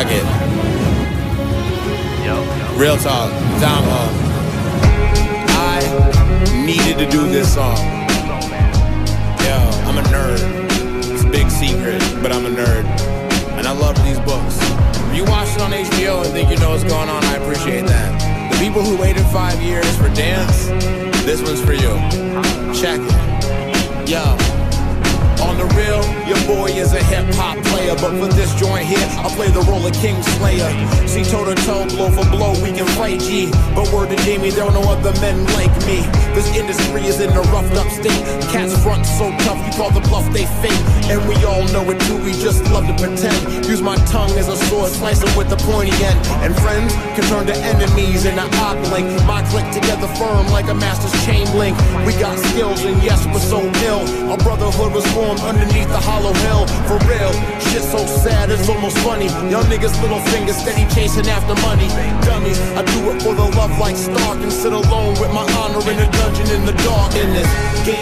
Fuck it. Real talk. Time up. I needed to do this song. Yo, I'm a nerd. It's a big secret, but I'm a nerd. And I love these books. If you watch it on HBO and think you know what's going on, I appreciate that. The people who waited five years for dance, this one's for you. Check it. Yo. The real, your boy is a hip hop player, but for this joint here, I play the role of King Slayer. See toe to toe, blow for blow, we can fight G. But word to Jaime, there are no other men like me. This industry is in a roughed up state. Cats front so tough, you call the bluff they fake. And we all know it too, we just love to pretend. Use my tongue as a sword, slice it with the pointy end. And friends can turn to enemies in an odd. My click together firm like a maester's chain link. We got skills, and yes, we're so ill. Our brotherhood was formed underneath the hollow hill. For real, shit so sad, it's almost funny. Young niggas, little fingers, steady chasing after money. Dummies, I do it for the love like Stark and sit alone with my honor in a dungeon in the dark. In this Game